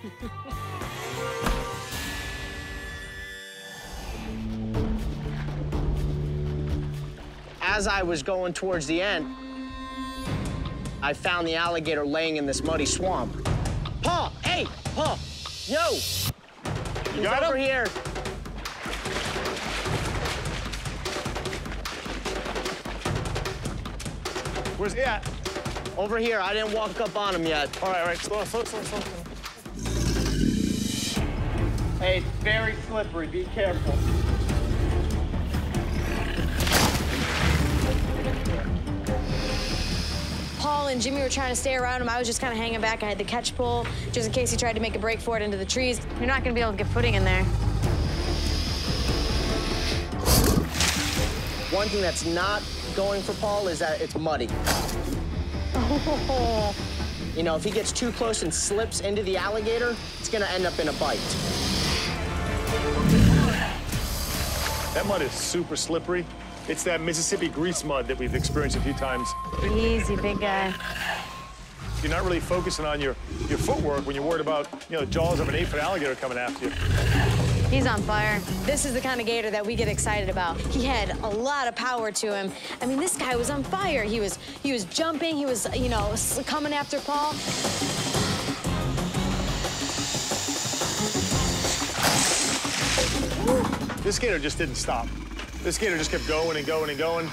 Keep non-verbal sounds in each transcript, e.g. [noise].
[laughs] As I was going towards the end, I found the alligator laying in this muddy swamp. Paul, hey, Paul, yo. He's got over him? here. Where's he at? Over here. I didn't walk up on him yet. All right, all right, slow, slow, slow, slow. slow. Hey, it's very slippery. Be careful. Paul and Jimmy were trying to stay around him. I was just kind of hanging back. I had the catch pole just in case he tried to make a break for it into the trees. You're not going to be able to get footing in there. One thing that's not going for Paul is that it's muddy. [laughs] You know, if he gets too close and slips into the alligator, it's gonna end up in a bite. That mud is super slippery. It's that Mississippi grease mud that we've experienced a few times. Easy, big guy. You're not really focusing on your, your footwork when you're worried about, you know, the jaws of an eight-foot alligator coming after you. He's on fire. This is the kind of gator that we get excited about. He had a lot of power to him. I mean, this guy was on fire. He was he was jumping. He was, you know, coming after Paul. This gator just didn't stop. This gator just kept going and going and going.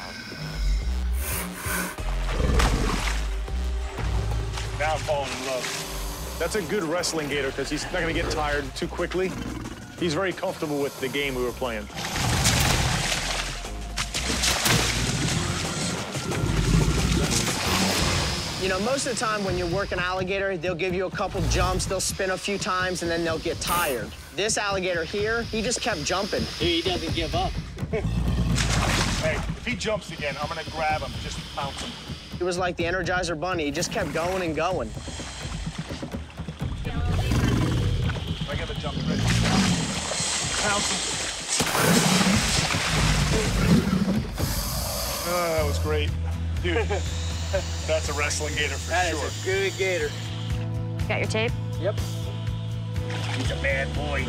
Now I'm falling in love. That's a good wrestling gator because he's not going to get tired too quickly. He's very comfortable with the game we were playing. You know, most of the time when you're working alligator, they'll give you a couple jumps, they'll spin a few times, and then they'll get tired. This alligator here, he just kept jumping. He doesn't give up. [laughs] Hey, if he jumps again, I'm going to grab him, just pounce him. It was like the Energizer Bunny. He just kept going and going. I get the jump ready. Pounce him. Oh, that was great. Dude, [laughs] [laughs] that's a wrestling gator for That is sure. a good gator. Got your tape? Yep. He's a bad boy.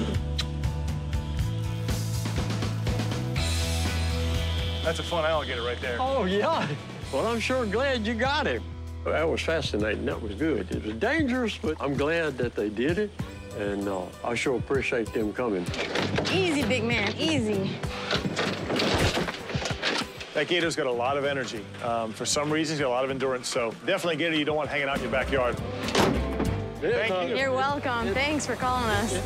That's a fun alligator right there. Oh, yeah. Well, I'm sure glad you got him. That was fascinating. That was good. It was dangerous, but I'm glad that they did it. And uh, I sure appreciate them coming. Easy, big man. Easy. That gator's got a lot of energy. Um, for some reason, he's got a lot of endurance. So definitely a gator you don't want hanging out in your backyard. Thank you. You're welcome. Thanks for calling us.